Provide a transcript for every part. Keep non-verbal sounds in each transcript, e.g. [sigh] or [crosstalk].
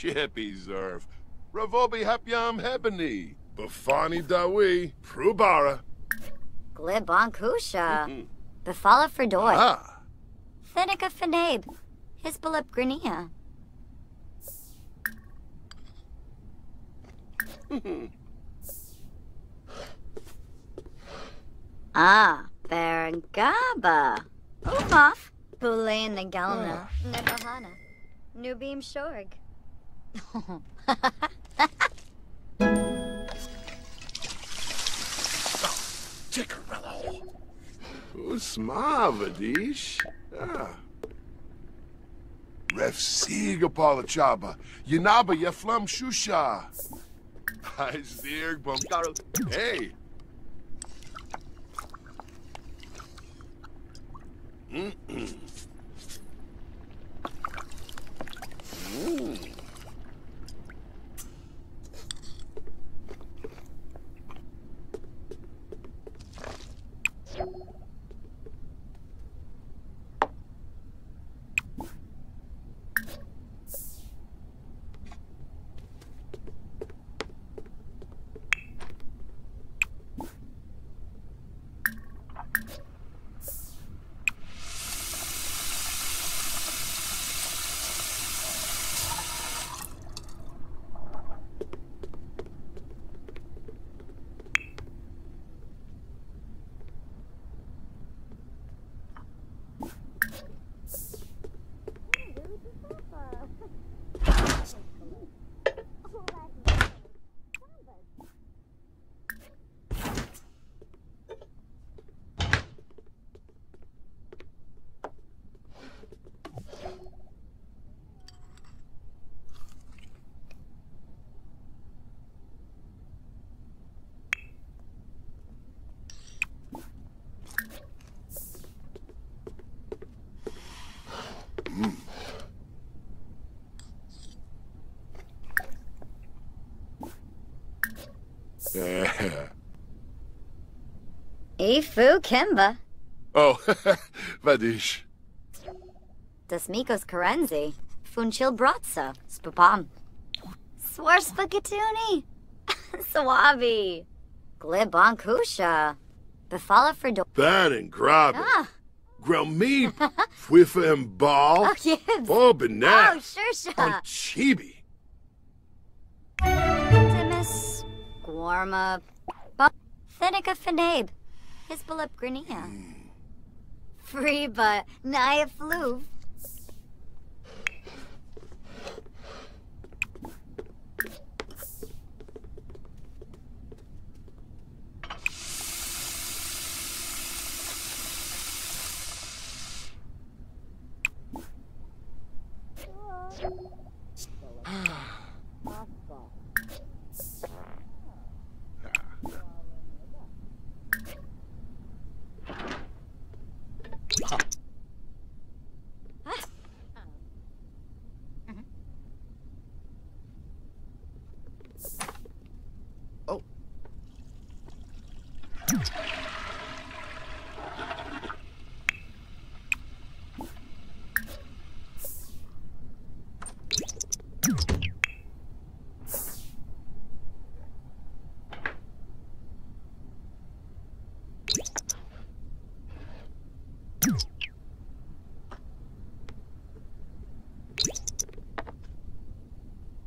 Shippy Zerv. Ravobi Hapyam Hebony. Bafani Dawi. Prubara. Glibonkusha. Befala Ferdoy. Ah. Thenica Fenabe. Hisbalip Grinia. ah, Bergaba. Umaf. Bulain Nagalna. Nebahana. Nubim Shorg. Tickerello. Usmavadish. Ah. Ref Siga Palachaba. Yanaba Yaflam Shusha. I zirg bumkaro. Hey. Yeah. Ifu Kimba. Oh, [laughs] Vadish. Dasmikos Karenzi. Funchil Bratsa. Spapam. Swarspagatuni. [laughs] Swabi. Glibonkusha. Befala Ferdoy. Ban and grab. Ah. Grelmeep. [laughs] Fwifa and ball. Oh, Gibbs. Bob and Oh, Nat. Shersha. On Chibi. Gwarma, Bu- Thenica Fenabe, Hisbalip Grinia. Hmm. but Naya Fluv.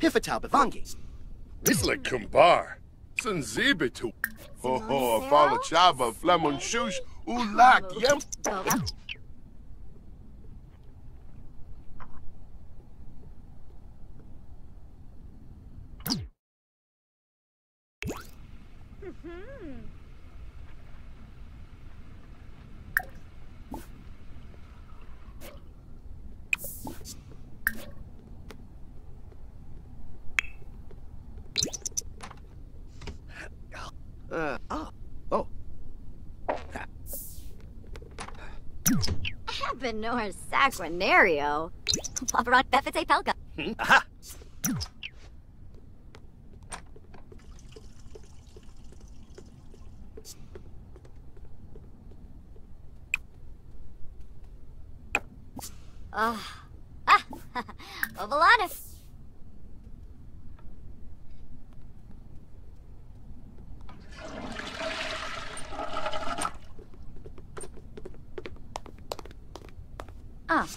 Pifatal Bivangi. Isla Kumbar. Sanzibitu. Ho ho, Fala Chaba, Flemon Shush, Ulak, Yem. Uh, oh. Oh. Benor Sacranario. Paparon Befete Pelka. Aha. Oh. Ah. [laughs] Ovalanis. Ah,